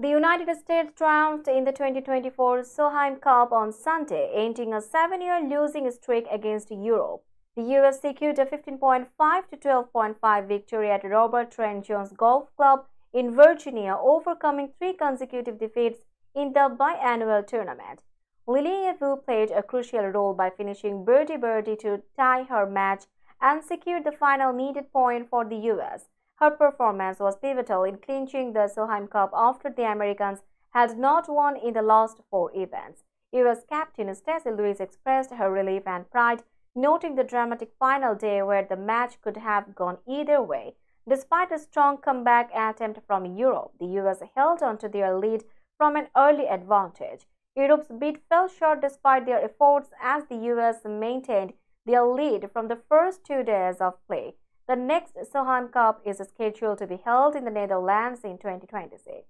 The United States triumphed in the 2024 Solheim Cup on Sunday, ending a seven-year losing streak against Europe. The US secured a 15.5 to 12.5 victory at Robert Trent Jones Golf Club in Virginia, overcoming three consecutive defeats in the biannual tournament. Lilia Vu played a crucial role by finishing birdie-birdie to tie her match and secured the final needed point for the US. Her performance was pivotal in clinching the Solheim Cup after the Americans had not won in the last four events. US captain Stacy Lewis expressed her relief and pride, noting the dramatic final day where the match could have gone either way. Despite a strong comeback attempt from Europe, the US held on to their lead from an early advantage. Europe's bid fell short despite their efforts as the US maintained their lead from the first two days of play. The next Solheim Cup is scheduled to be held in the Netherlands in 2026.